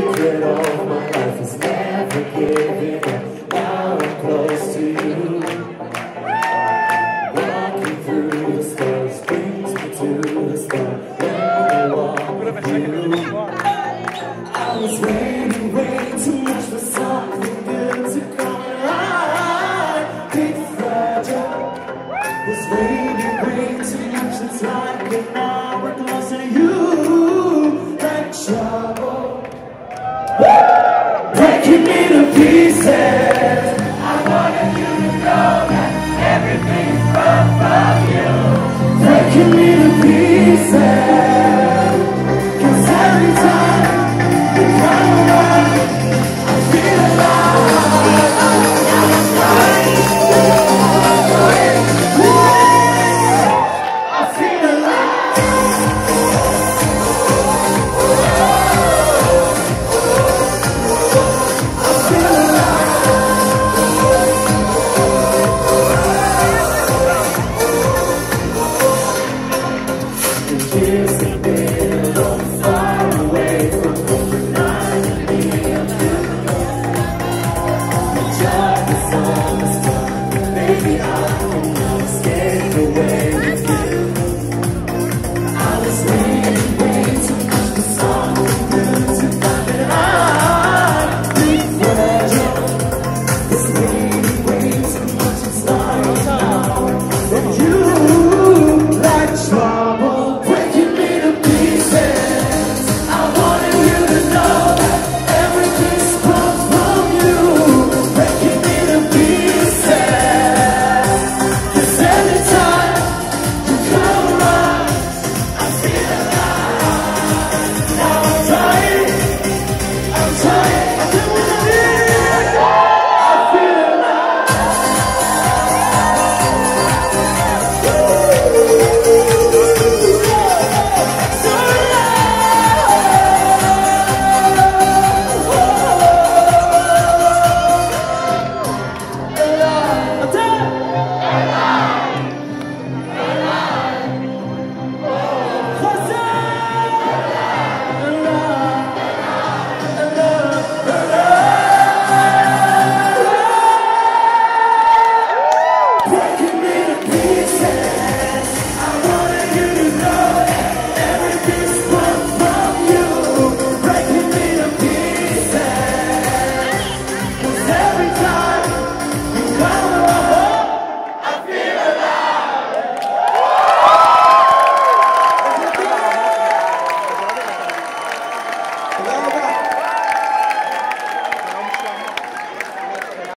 my life is never giving up. Now I'm close to you. Walking through the stars to the I you. I was waiting waiting too much for something good to come alive. Was waiting too much. It's like goodbye. Bravo.